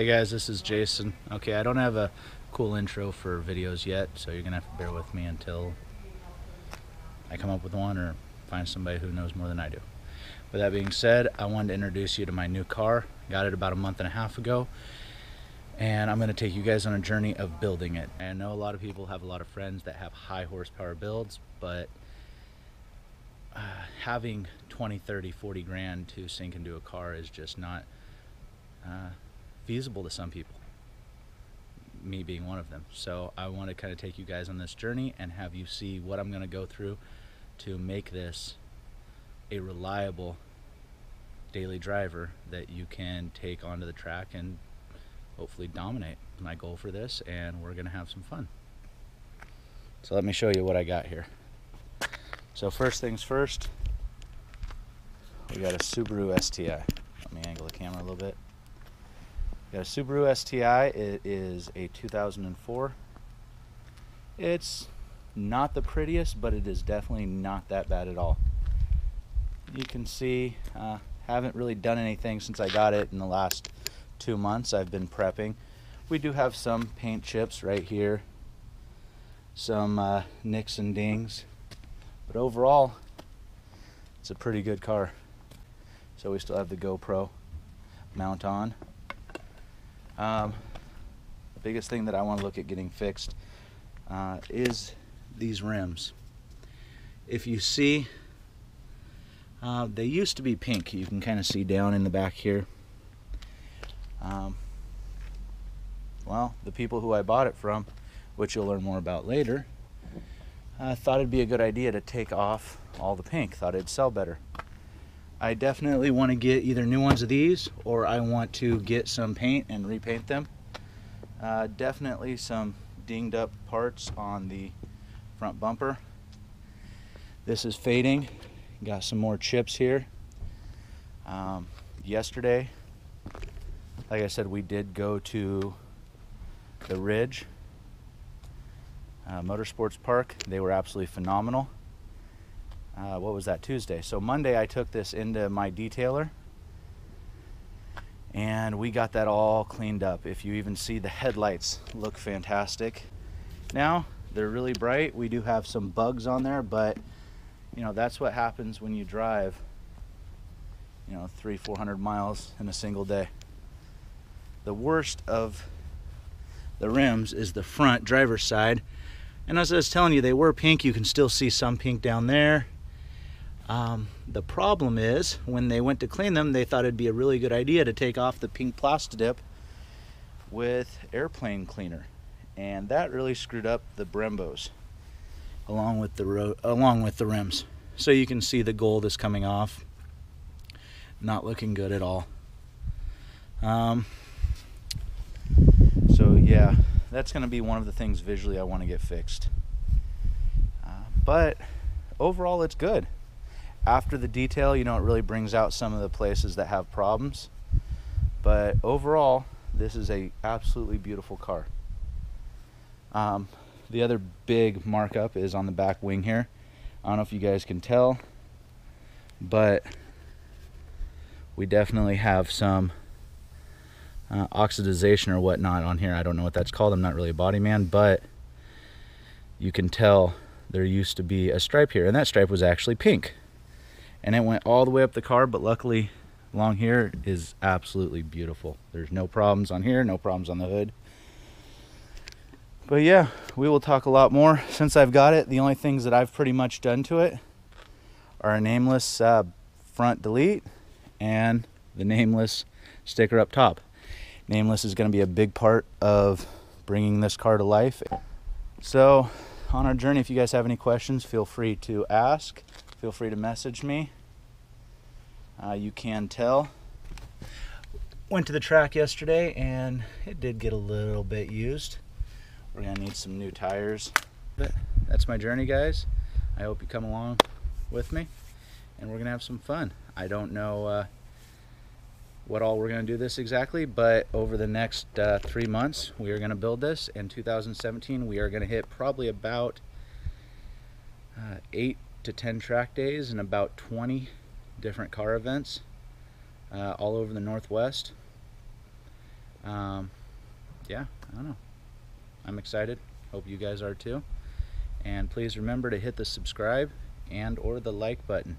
Hey guys, this is Jason. Okay, I don't have a cool intro for videos yet, so you're gonna have to bear with me until I come up with one or find somebody who knows more than I do. With that being said, I wanted to introduce you to my new car. Got it about a month and a half ago, and I'm gonna take you guys on a journey of building it. I know a lot of people have a lot of friends that have high horsepower builds, but uh, having 20, 30, 40 grand to sink into a car is just not uh, feasible to some people, me being one of them. So I want to kind of take you guys on this journey and have you see what I'm going to go through to make this a reliable daily driver that you can take onto the track and hopefully dominate. My goal for this, and we're going to have some fun. So let me show you what I got here. So first things first, we got a Subaru STI. Let me angle the camera a little bit. Got a Subaru STI. It is a 2004. It's not the prettiest, but it is definitely not that bad at all. You can see, uh, haven't really done anything since I got it in the last two months. I've been prepping. We do have some paint chips right here, some uh, nicks and dings, but overall, it's a pretty good car. So we still have the GoPro mount on. Um, the biggest thing that I want to look at getting fixed uh, is these rims. If you see, uh, they used to be pink. You can kind of see down in the back here. Um, well, the people who I bought it from, which you'll learn more about later, uh, thought it'd be a good idea to take off all the pink. Thought it'd sell better. I definitely want to get either new ones of these or I want to get some paint and repaint them. Uh, definitely some dinged up parts on the front bumper. This is fading. Got some more chips here. Um, yesterday, like I said, we did go to the Ridge uh, Motorsports Park. They were absolutely phenomenal uh, what was that Tuesday? So Monday I took this into my detailer and we got that all cleaned up. If you even see the headlights look fantastic. Now they're really bright. We do have some bugs on there, but you know that's what happens when you drive you know three 400 miles in a single day the worst of the rims is the front driver's side and as I was telling you they were pink you can still see some pink down there um, the problem is when they went to clean them, they thought it'd be a really good idea to take off the pink Plastidip with airplane cleaner, and that really screwed up the Brembos along with the along with the rims. So you can see the gold is coming off, not looking good at all. Um, so yeah, that's going to be one of the things visually I want to get fixed. Uh, but overall, it's good after the detail, you know, it really brings out some of the places that have problems. But overall, this is a absolutely beautiful car. Um, the other big markup is on the back wing here. I don't know if you guys can tell, but we definitely have some uh, oxidization or whatnot on here. I don't know what that's called. I'm not really a body man, but you can tell there used to be a stripe here, and that stripe was actually pink and it went all the way up the car but luckily along here is absolutely beautiful. There's no problems on here no problems on the hood. But yeah we will talk a lot more. Since I've got it the only things that I've pretty much done to it are a nameless uh, front delete and the nameless sticker up top. Nameless is going to be a big part of bringing this car to life. So on our journey if you guys have any questions feel free to ask feel free to message me. Uh, you can tell. Went to the track yesterday and it did get a little bit used. We're gonna need some new tires. But that's my journey, guys. I hope you come along with me and we're gonna have some fun. I don't know uh, what all we're gonna do this exactly, but over the next uh, three months, we are gonna build this. In 2017, we are gonna hit probably about uh, eight to 10 track days and about 20 different car events uh, all over the Northwest. um, yeah, I don't know. I'm excited. Hope you guys are too. And please remember to hit the subscribe and or the like button.